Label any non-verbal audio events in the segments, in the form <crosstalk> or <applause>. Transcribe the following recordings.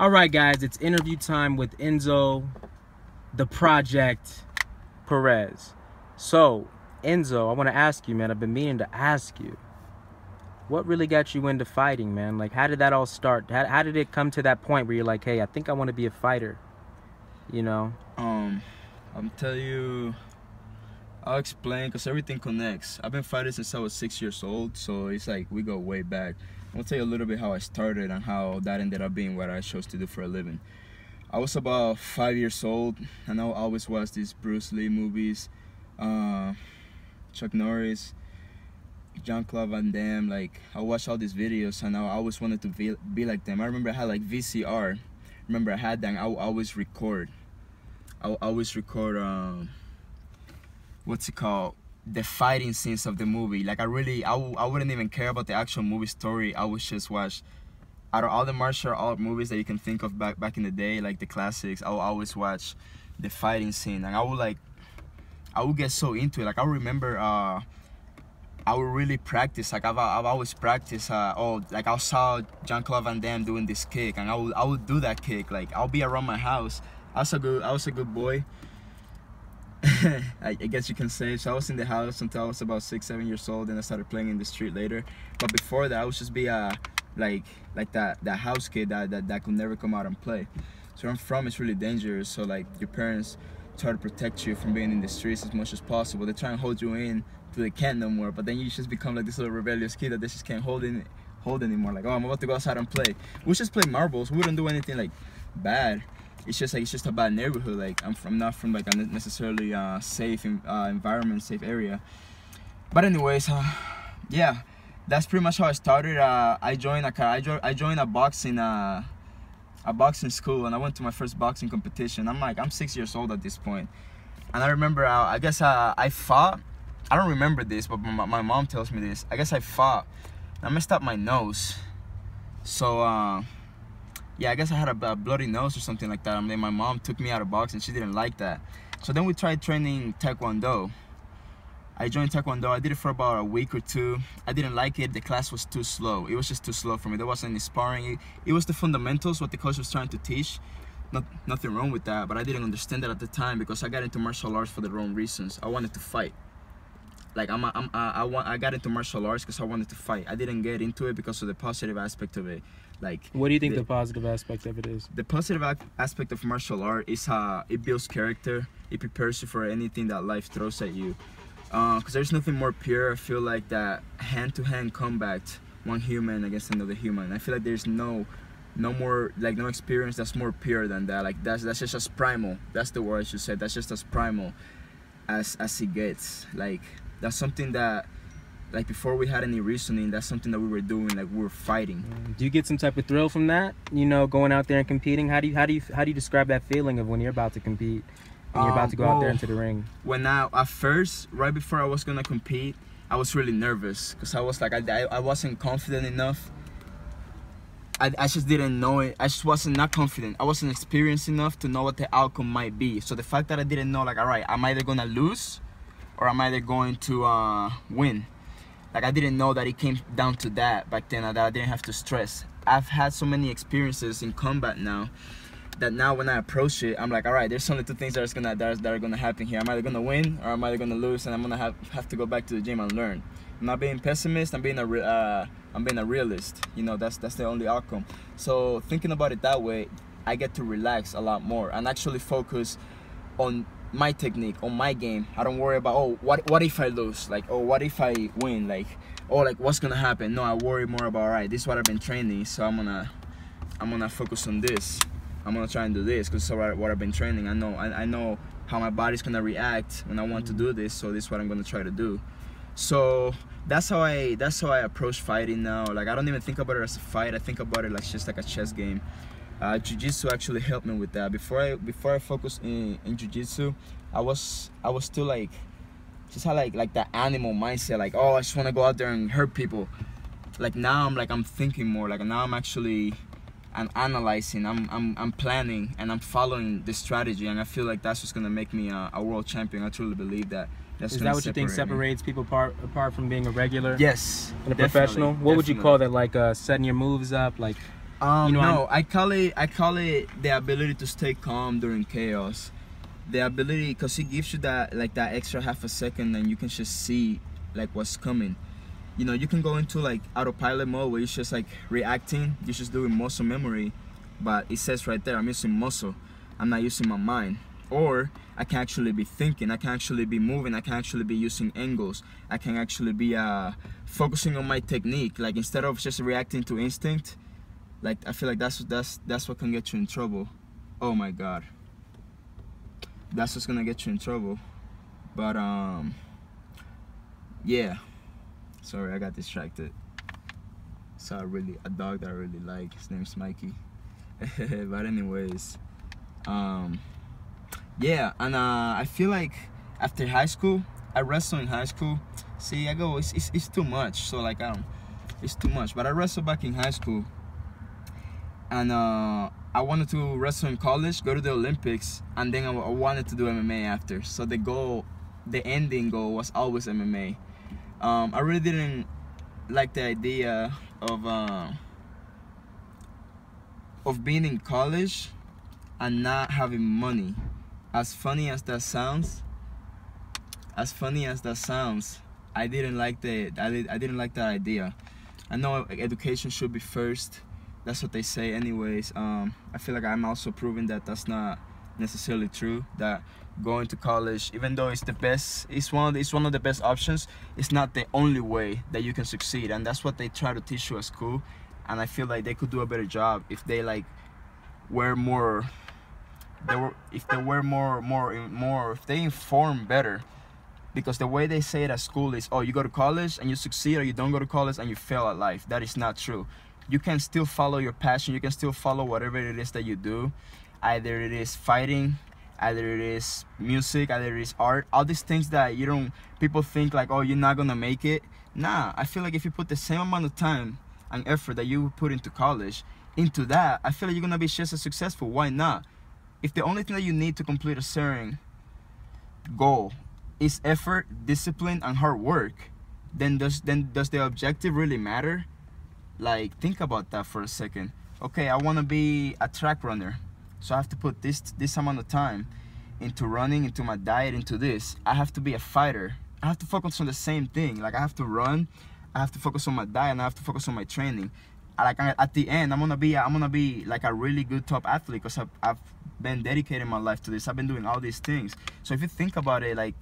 All right, guys, it's interview time with Enzo, the project Perez. So, Enzo, I want to ask you, man. I've been meaning to ask you. What really got you into fighting, man? Like, how did that all start? How, how did it come to that point where you're like, hey, I think I want to be a fighter? You know? Um, I'm tell you, I'll explain because everything connects. I've been fighting since I was six years old, so it's like we go way back. I'll tell you a little bit how I started and how that ended up being what I chose to do for a living. I was about five years old, and I always watched these Bruce Lee movies, uh, Chuck Norris, Jean Claude Van Damme. Like I watched all these videos, and I always wanted to be, be like them. I remember I had like VCR. Remember I had that. I would always record. I would always record. Um, what's it called? The fighting scenes of the movie. Like I really, I w- I wouldn't even care about the actual movie story. I would just watch. Out of all the martial art movies that you can think of back back in the day, like the classics, I would always watch the fighting scene, and I would like, I would get so into it. Like I remember. Uh, I would really practice. Like I've, I've always practiced. Uh, oh, like I saw Jean Claude Van Damme doing this kick, and I would I would do that kick. Like I'll be around my house. I was a good I was a good boy. <laughs> I, guess you can say. So I was in the house until I was about six, seven years old, and I started playing in the street later. But before that, I was just be a like like that that house kid that, that that could never come out and play. So where I'm from, it's really dangerous. So like your parents try to protect you from being in the streets as much as possible. They try and hold you in till they can't no more. But then you just become like this little rebellious kid that they just can't hold in hold anymore. Like, oh, I'm about to go outside and play. We just play marbles. We wouldn't do anything like bad. It's just like it's just a bad neighborhood. Like I'm from not from like a necessarily uh, safe uh, environment, safe area. But anyways, uh, yeah, that's pretty much how I started. Uh, I joined a I joined I joined a boxing uh, a boxing school, and I went to my first boxing competition. I'm like I'm six years old at this point, and I remember uh, I guess uh, I fought. I don't remember this, but my, my mom tells me this. I guess I fought. I messed up my nose, so. Uh, yeah, I guess I had a, a, bloody nose or something like that. And then my mom took me out of boxing. She didn't like that. So then we tried training Taekwondo. I joined Taekwondo. I did it for about a week or two. I didn't like it. The class was too slow. It was just too slow for me. There wasn't any sparring. It, it was the fundamentals, what the coach was trying to teach. Not, nothing wrong with that, but I didn't understand that at the time because I got into martial arts for the wrong reasons. I wanted to fight like I'm, I'm I want I got into martial arts because I wanted to fight. I didn't get into it because of the positive aspect of it. Like what do you think the, the positive aspect of it is? The positive aspect of martial art is uh it builds character. It prepares you for anything that life throws at you. Because uh, there's nothing more pure. I feel like that hand-to-hand combat, one human against another human. I feel like there's no no more like no experience that's more pure than that. Like that's that's just as primal. That's the word I should say. That's just as primal as as it gets. Like that's something that like before we had any reasoning that's something that we were doing like we were fighting do you get some type of thrill from that you know going out there and competing how do you how do you how do you describe that feeling of when you're about to compete when you're about to go um, out there into the ring when i at first right before i was gonna compete i was really nervous because i was like I, I wasn't confident enough I, I just didn't know it. I just wasn't not confident. I wasn't experienced enough to know what the outcome might be. So the fact that I didn't know, like, all right, I'm either gonna lose or I'm either going to uh, win. Like I didn't know that it came down to that back then. That I didn't have to stress. I've had so many experiences in combat now that now when I approach it, I'm like, all right, there's only two things that are gonna that are gonna happen here. I'm either gonna win or I'm either gonna lose, and I'm gonna have have to go back to the gym and learn. I'm not being pessimist. I'm being a uh, I'm being a realist. You know, that's that's the only outcome. So thinking about it that way, I get to relax a lot more and actually focus on my technique on my game. I don't worry about oh what what if i lose? Like oh what if i win? Like oh like what's gonna happen? No i worry more about all right this is what i've been training so i'm gonna i'm gonna focus on this. I'm gonna try and do this because it's what i've been training. I know I, I know how my body's gonna react when i want to do mm. this so this is what i'm gonna try to do. So that's how i that's how i approach fighting now. Like i don't even think about it as a fight. I think about it like just like a chess game uh, jiu-jitsu actually helped me with that. Before i before i focused in, in jiu-jitsu i was i was still like just had like like that animal mindset like oh i just want to go out there and hurt people. Like now i'm like i'm thinking more like now i'm actually i'm analyzing i'm i'm, I'm planning and i'm following the strategy and i feel like that's what's gonna make me a, a world champion. I truly believe that. That's is that what you think separates me. people apart apart from being a regular? Yes and a professional? What definitely. would you call that like uh setting your moves up like Um, You know, no, I call it I call it the ability to stay calm during chaos. The ability, because it gives you that like that extra half a second, and you can just see like what's coming. You know, you can go into like autopilot mode where you're just like reacting. You're just doing muscle memory, but it says right there, I'm using muscle. I'm not using my mind. Or I can actually be thinking. I can actually be moving. I can actually be using angles. I can actually be uh, focusing on my technique. Like instead of just reacting to instinct, like I feel like that's that's that's what can get you in trouble. Oh my god. That's what's gonna get you in trouble. But um yeah. Sorry, I got distracted. Saw a really a dog that I really like. His name's Mikey. <laughs> but anyways, um yeah, and uh I feel like after high school, I wrestled in high school. See, I go it's it's, it's too much. So like um it's too much. But I wrestled back in high school and uh, I wanted to wrestle in college, go to the Olympics, and then I, wanted to do MMA after. So the goal, the ending goal, was always MMA. Um, I really didn't like the idea of uh, of being in college and not having money. As funny as that sounds, as funny as that sounds, I didn't like the I, did, I didn't like that idea. I know education should be first that's what they say anyways. Um, i feel like i'm also proving that that's not necessarily true that going to college even though it's the best it's one of the, it's one of the best options it's not the only way that you can succeed. And that's what they try to teach you at school. And i feel like they could do a better job if they like were more they were if they were more more more if they inform better. Because the way they say it at school is oh you go to college and you succeed or you don't go to college and you fail at life. That is not true you can still follow your passion you can still follow whatever it is that you do. Either it is fighting either it is music either it is art all these things that you don't people think like oh you're not gonna make it. Nah i feel like if you put the same amount of time and effort that you put into college into that i feel like you're gonna be just as successful. Why not? If the only thing that you need to complete a certain goal is effort discipline and hard work then does then does the objective really matter like think about that for a second. Okay i want to be a track runner. So i have to put this this amount of time into running into my diet into this. I have to be a fighter. I have to focus on the same thing. Like i have to run. I have to focus on my diet and i have to focus on my training. Like at the end i'm gonna be i'm gonna be like a really good top athlete because I've, I've been dedicating my life to this. I've been doing all these things. So if you think about it like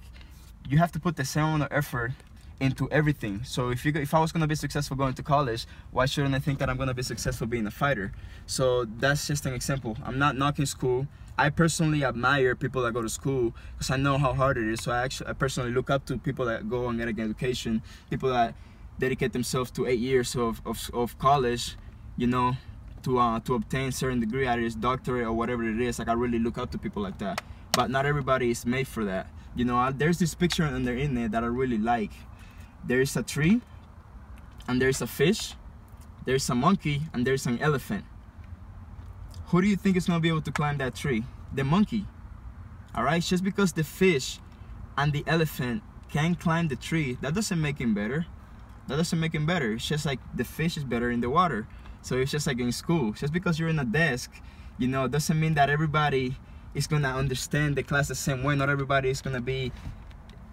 you have to put the same amount of effort into everything. So if you if I was gonna be successful going to college, why shouldn't I think that I'm gonna be successful being a fighter? So that's just an example. I'm not knocking school. I personally admire people that go to school because I know how hard it is. So I actually I personally look up to people that go and get an education, people that dedicate themselves to eight years of, of, of college, you know, to uh, to obtain certain degree, either it's doctorate or whatever it is. Like I really look up to people like that. But not everybody is made for that. You know, there's this picture on the internet that I really like there's a tree and there's a fish there's a monkey and there's an elephant. Who do you think is going to be able to climb that tree? The monkey. All right just because the fish and the elephant can climb the tree that doesn't make him better. That doesn't make him better. It's just like the fish is better in the water. So it's just like in school. Just because you're in a desk you know doesn't mean that everybody is gonna understand the class the same way. Not everybody is gonna be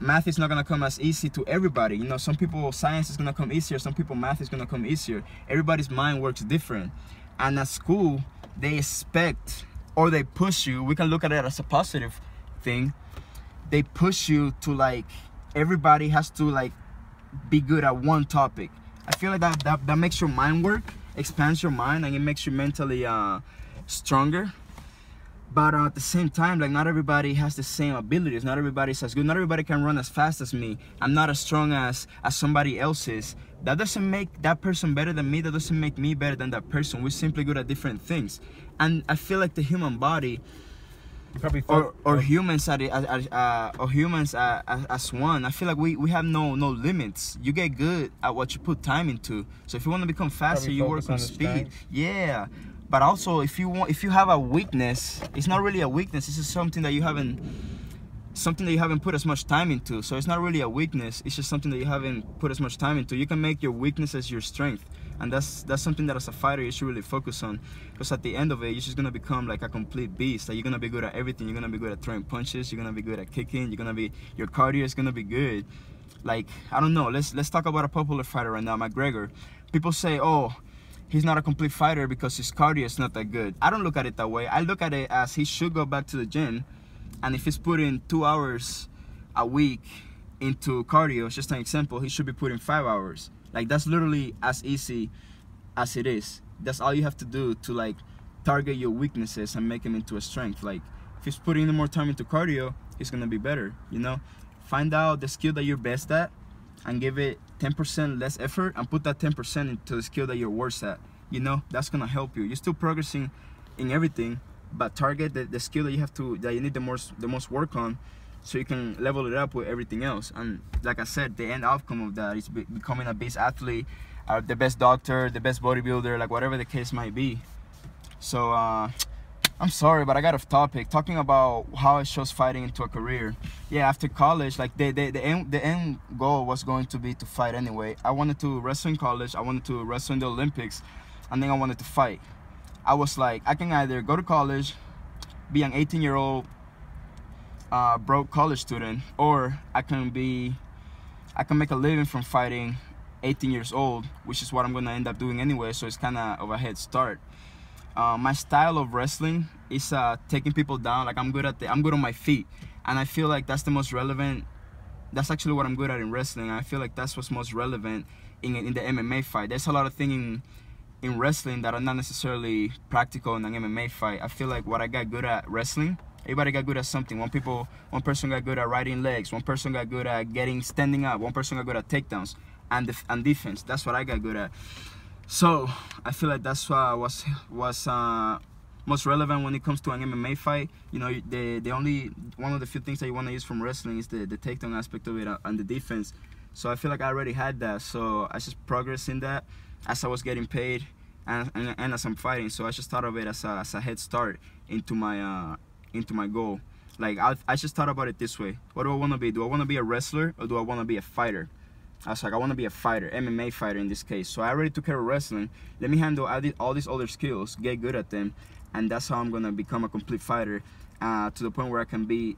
math is not gonna come as easy to everybody. You know, some people science is gonna come easier, some people math is gonna come easier. Everybody's mind works different. And at school, they expect or they push you, we can look at it as a positive thing. They push you to like everybody has to like be good at one topic. I feel like that that, that makes your mind work, expands your mind and it makes you mentally uh stronger but uh, at the same time like not everybody has the same abilities. Not everybody's as good. Not everybody can run as fast as me. I'm not as strong as as somebody else is. That doesn't make that person better than me. That doesn't make me better than that person. We're simply good at different things. And i feel like the human body probably or, or humans at, at, uh, or humans uh, as one. I feel like we, we have no no limits. You get good at what you put time into. So if you want to become faster you work on speed. yeah but also if you want if you have a weakness it's not really a weakness it's just something that you haven't something that you haven't put as much time into. So it's not really a weakness it's just something that you haven't put as much time into. You can make your weakness as your strength and that's that's something that as a fighter you should really focus on because at the end of it you're just gonna become like a complete beast. Like you're gonna be good at everything you're gonna be good at throwing punches you're gonna be good at kicking you're gonna be your cardio is gonna be good. Like i don't know let's let's talk about a popular fighter right now mcgregor. People say oh he's not a complete fighter because his cardio is not that good i don't look at it that way i look at it as he should go back to the gym and if he's putting two hours a week into cardio it's just an example he should be putting five hours like that's literally as easy as it is. That's all you have to do to like target your weaknesses and make them into a strength. Like if he's putting more time into cardio, he's gonna be better. You know, find out the skill that you're best at and give it 10% less effort and put that 10% into the skill that you're worse at. You know, that's gonna help you. You're still progressing in everything, but target the, the skill that you have to that you need the most the most work on so you can level it up with everything else and like i said the end outcome of that is becoming a best athlete uh, the best doctor the best bodybuilder like whatever the case might be so uh, i'm sorry but i got off topic. Talking about how i chose fighting into a career. Yeah after college like the, the, the, end, the end goal was going to be to fight anyway. I wanted to wrestle in college. I wanted to wrestle in the olympics. And then i wanted to fight. I was like i can either go to college be an 18 year old uh, broke college student, or I can be, I can make a living from fighting 18 years old, which is what I'm gonna end up doing anyway. So it's kind of of a head start. Uh, my style of wrestling is uh, taking people down. Like I'm good at the, I'm good on my feet, and I feel like that's the most relevant. That's actually what I'm good at in wrestling. I feel like that's what's most relevant in in the MMA fight. There's a lot of things in, in wrestling that are not necessarily practical in an MMA fight. I feel like what I got good at wrestling Everybody got good at something. One people, one person got good at riding legs. One person got good at getting standing up. One person got good at takedowns and def- and defense. That's what I got good at. So I feel like that's what was was uh, most relevant when it comes to an MMA fight. You know, the the only one of the few things that you want to use from wrestling is the the takedown aspect of it uh, and the defense. So I feel like I already had that. So I just progressed in that as I was getting paid and, and, and as I'm fighting. So I just thought of it as a, as a head start into my uh, into my goal. Like I, I just thought about it this way: What do I want to be? Do I want to be a wrestler or do I want to be a fighter? I was like, I want to be a fighter, MMA fighter in this case. So I already took care of wrestling. Let me handle all these other skills, get good at them, and that's how I'm gonna become a complete fighter. Uh, to the point where I can be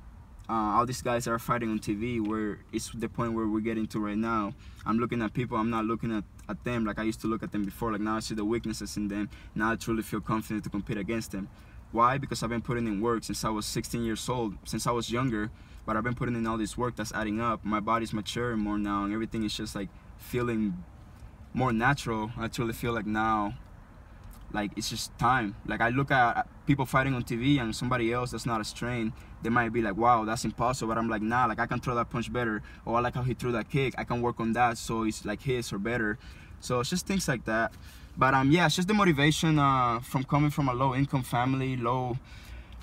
uh, all these guys are fighting on TV where it's the point where we're getting to right now. I'm looking at people, I'm not looking at, at them like I used to look at them before. Like now I see the weaknesses in them. Now I truly feel confident to compete against them. Why? Because I've been putting in work since I was 16 years old, since I was younger. But I've been putting in all this work that's adding up. My body's maturing more now, and everything is just like feeling more natural. I truly feel like now, like it's just time. Like I look at people fighting on TV and somebody else that's not as trained, they might be like, wow, that's impossible. But I'm like, nah, like I can throw that punch better. Or I like how he threw that kick. I can work on that so it's like his or better. So it's just things like that but um yeah it's just the motivation uh from coming from a low income family low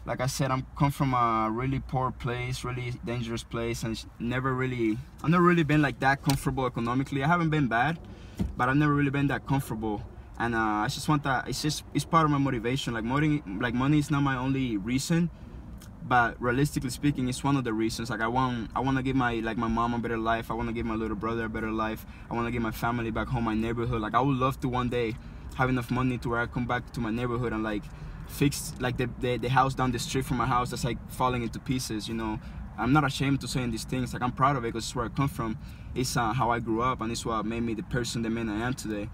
like i said i'm come from a really poor place really dangerous place and never really i've never really been like that comfortable economically. I haven't been bad but i've never really been that comfortable. And uh, i just want that it's just it's part of my motivation. Like money like money is not my only reason but realistically speaking it's one of the reasons. Like i want i want to give my like my mom a better life. I want to give my little brother a better life. I want to give my family back home my neighborhood. Like i would love to one day have enough money to where i come back to my neighborhood and like fix like the, the, the house down the street from my house that's like falling into pieces you know? I'm not ashamed to saying these things. Like i'm proud of it because it's where i come from. It's uh, how i grew up and it's what made me the person the man i am today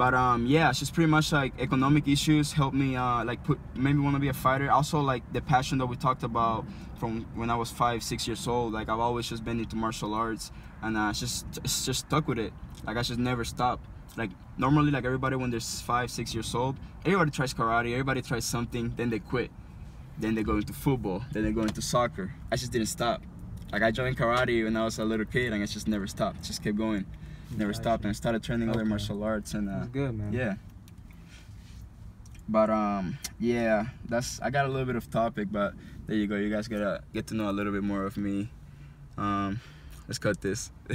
but um yeah it's just pretty much like economic issues helped me uh like put maybe want to be a fighter. Also like the passion that we talked about from when i was five six years old like i've always just been into martial arts and uh it's just it's just stuck with it. Like i just never stopped. Like normally like everybody when they're five six years old everybody tries karate everybody tries something then they quit. Then they go into football then they go into soccer. I just didn't stop. Like i joined karate when i was a little kid and i just never stopped. Just kept going never stopped and I started training okay. other martial arts and uh, that's good man. yeah. But um yeah that's I got a little bit of topic but there you go. You guys gotta get to know a little bit more of me. Um let's cut this <laughs>